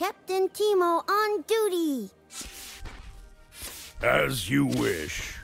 Captain Teemo on duty. As you wish.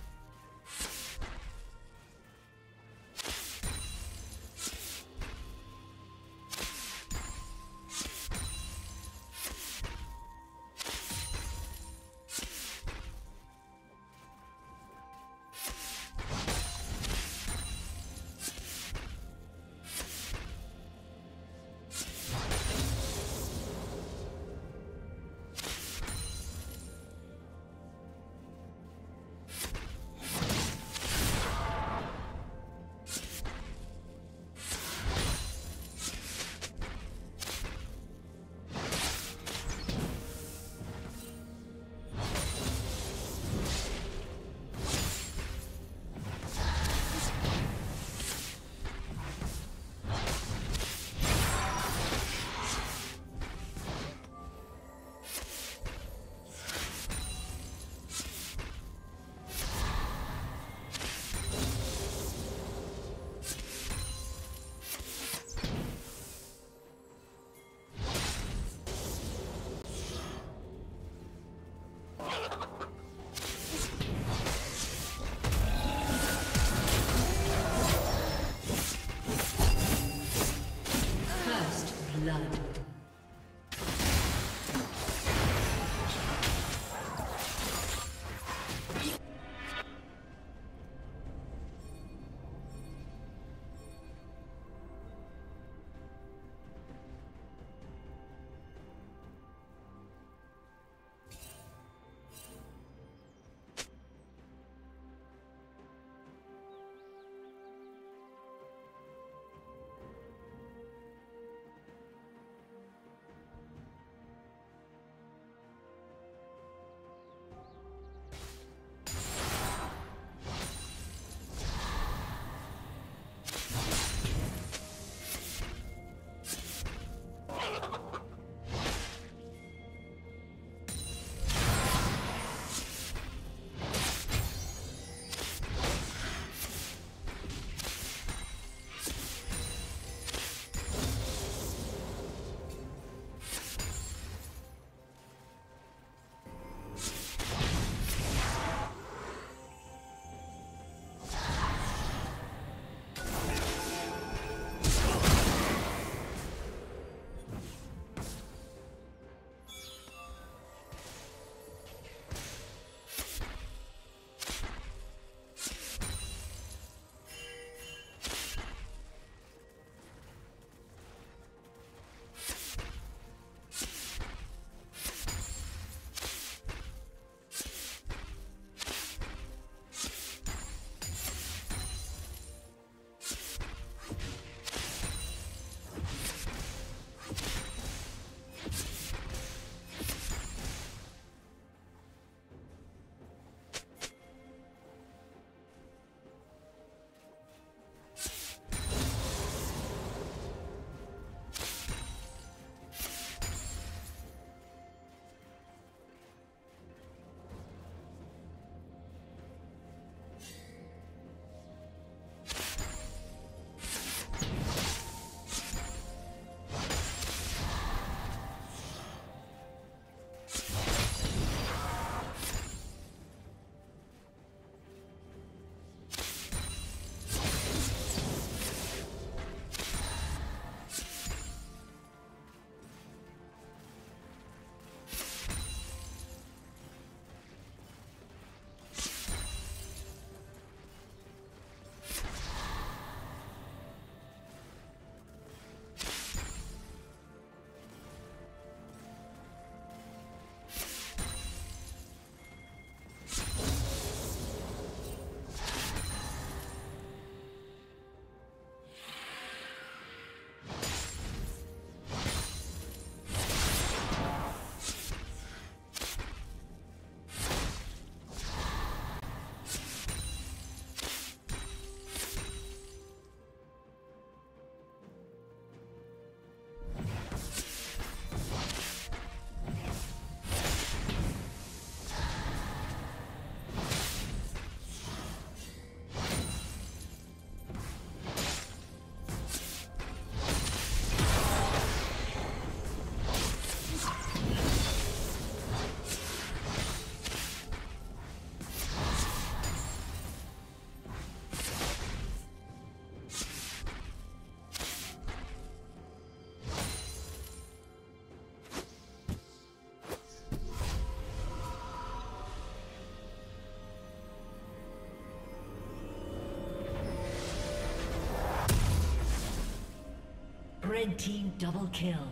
Red team double kill.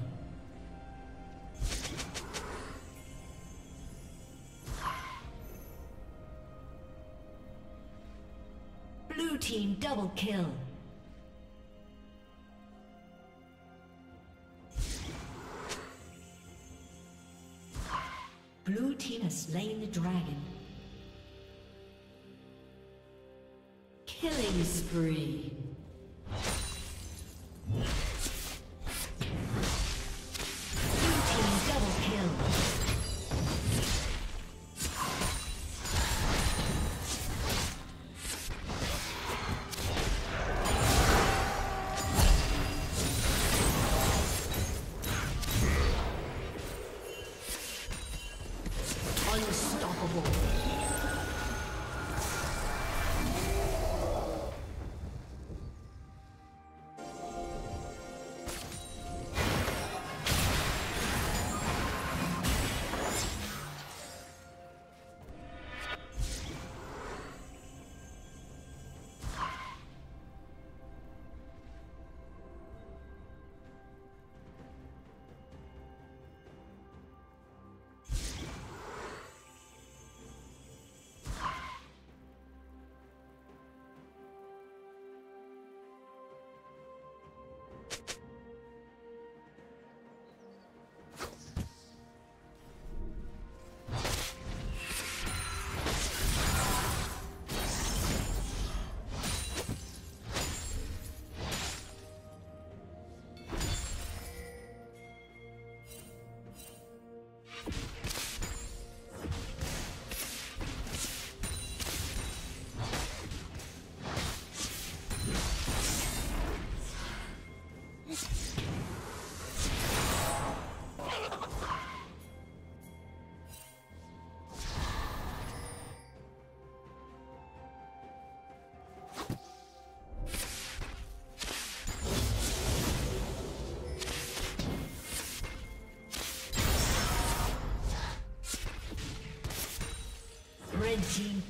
Blue team double kill. Blue team has slain the dragon. Killing spree.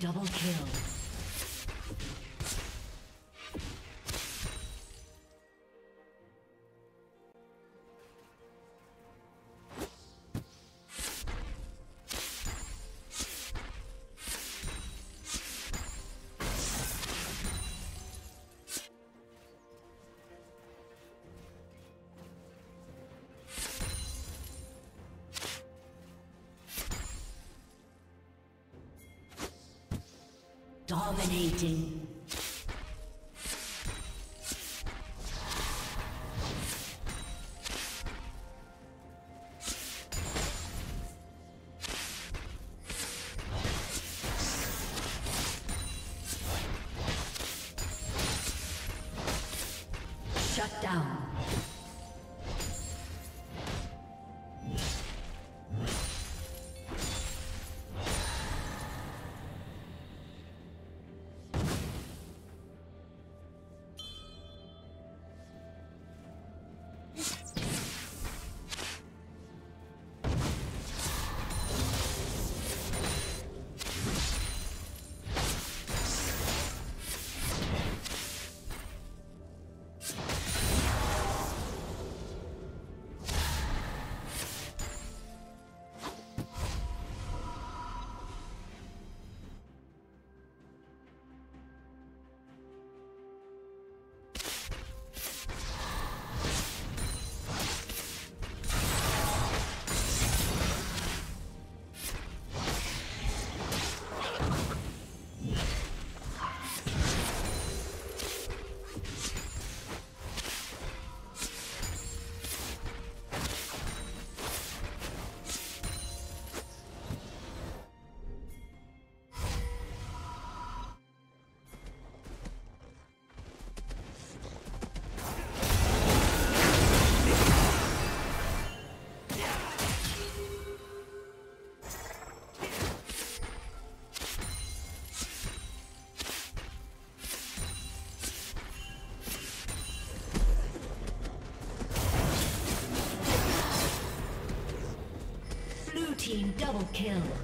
Double kill. Dominating. Double kill.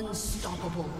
Unstoppable.